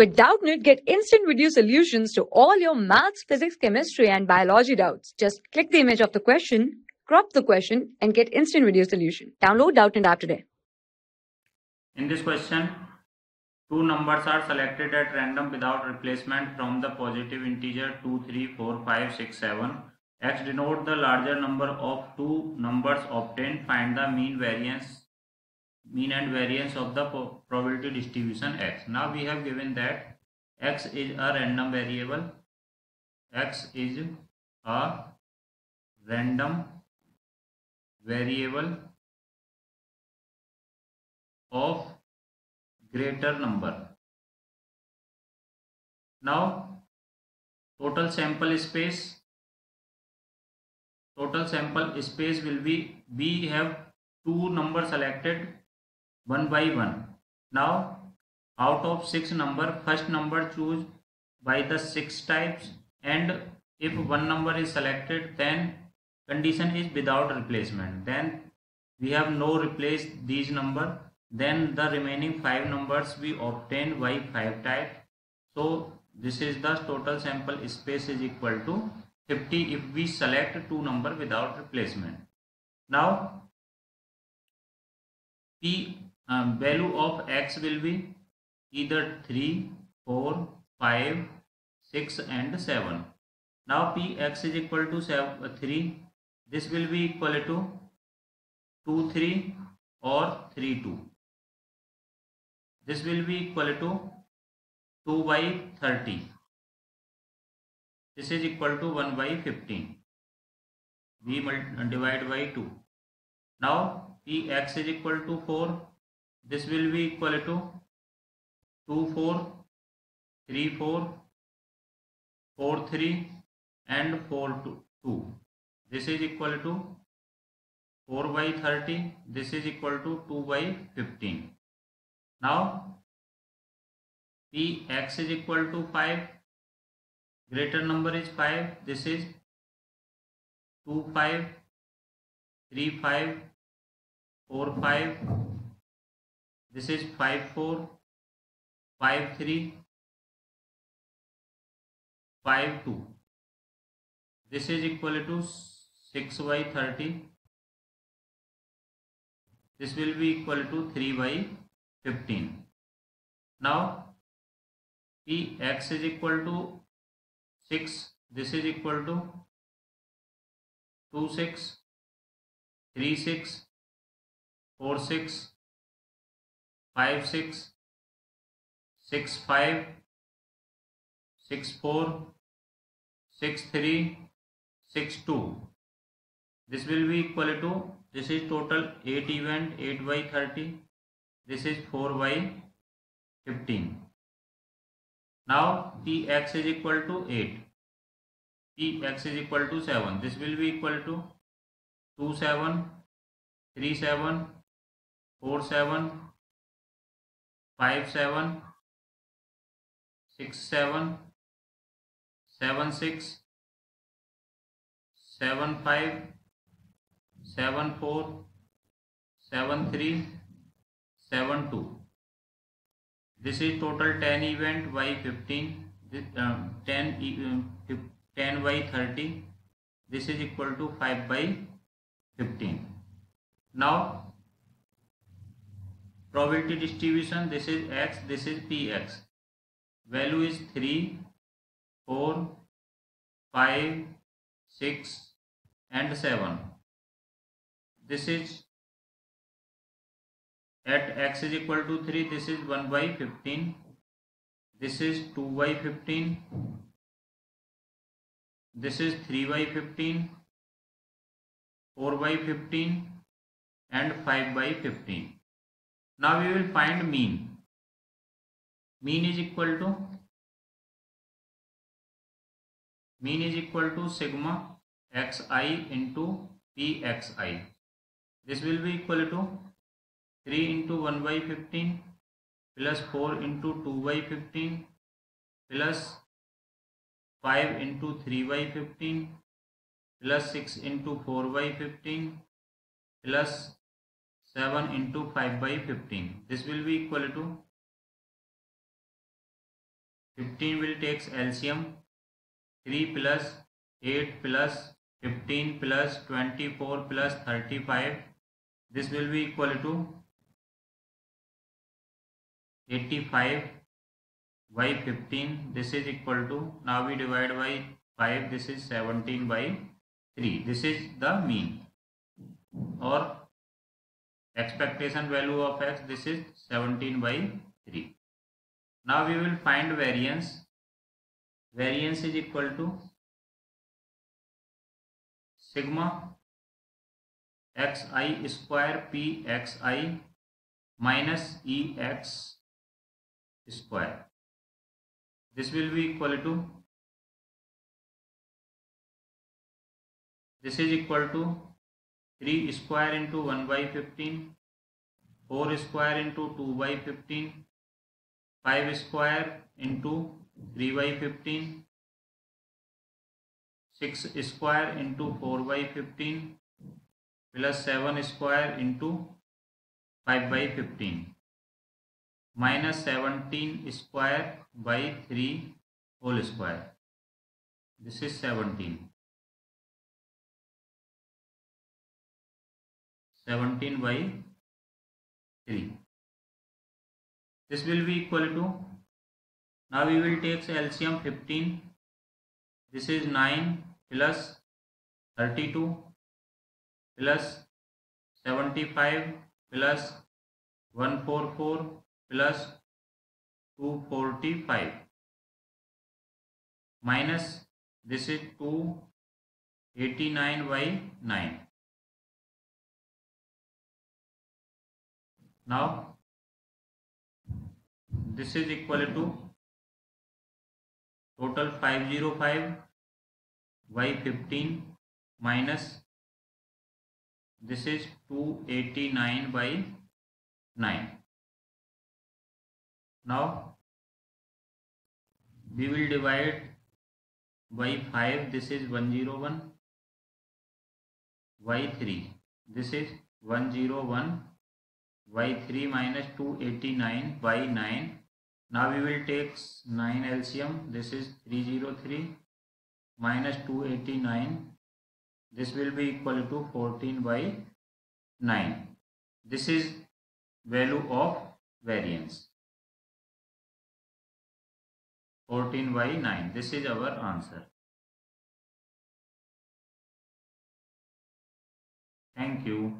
With Doubtnut, get instant video solutions to all your maths, physics, chemistry, and biology doubts. Just click the image of the question, crop the question, and get instant video solution. Download Doubtnut app today. In this question, two numbers are selected at random without replacement from the positive integer 2, 3, 4, 5, 6, 7. X denote the larger number of two numbers obtained. Find the mean variance mean and variance of the probability distribution x. Now we have given that x is a random variable. x is a random variable of greater number. Now total sample space total sample space will be we have two numbers selected one by one. Now out of six number, first number choose by the six types and if one number is selected then condition is without replacement. Then we have no replace these number then the remaining five numbers we obtain by five types. So this is the total sample space is equal to 50 if we select two number without replacement. Now P um, value of x will be either 3 4 5 6 and 7 now px is equal to seven, uh, 3 this will be equal to 2 3 or 3 2 this will be equal to 2 by 30 this is equal to 1 by 15 we divide by 2 now px is equal to 4 this will be equal to 2 4 3 4 4 3 and 4 2, 2. this is equal to 4 by 30 this is equal to 2 by 15 now p x is equal to 5 greater number is 5 this is 2 5 3 5 4 5 this is 5 4 5 3 5 2 this is equal to 6 by 30 this will be equal to 3 by 15 now p x is equal to 6 this is equal to 2 6 3 6 4 6 five six six five six four six three six two. This will be equal to this is total 8 event 8 by 30 this is 4 by 15 now px is equal to 8 px is equal to 7 this will be equal to 2 7 3 7 4 7 five seven six seven seven six seven five seven four seven three seven two. This is total 10 event by 15 this, uh, 10 uh, 10 by 30 this is equal to 5 by 15 now probability distribution this is x this is px. Value is 3 4 5 6 and 7 this is at x is equal to 3 this is 1 by 15 this is 2 by 15 this is 3 by 15 4 by 15 and 5 by 15 now we will find mean. Mean is equal to mean is equal to sigma xi into pxi. This will be equal to 3 into 1 by 15 plus 4 into 2 by 15 plus 5 into 3 by 15 plus 6 into 4 by 15 plus 7 into 5 by 15 this will be equal to 15 will takes LCM 3 plus 8 plus 15 plus 24 plus 35 this will be equal to 85 by 15 this is equal to now we divide by 5 this is 17 by 3 this is the mean. Or expectation value of x this is 17 by 3 now we will find variance. Variance is equal to sigma xi square p xi minus ex square. This will be equal to this is equal to 3 square into 1 by 15 4 square into 2 by 15 5 square into 3 by 15 6 square into 4 by 15 plus 7 square into 5 by 15 minus 17 square by 3 whole square. This is 17. 17 by 3. This will be equal to, now we will take LCM 15. This is 9 plus 32 plus 75 plus 144 plus 245 minus this is 289 by 9 now this is equal to total 505 by 15 minus this is 289 by 9 now we will divide by 5 this is 101 by 3 this is 101 by 3 minus 289 by 9 now we will take 9 LCM this is 303 minus 289 this will be equal to 14 by 9 this is value of variance. 14 by 9 this is our answer. Thank you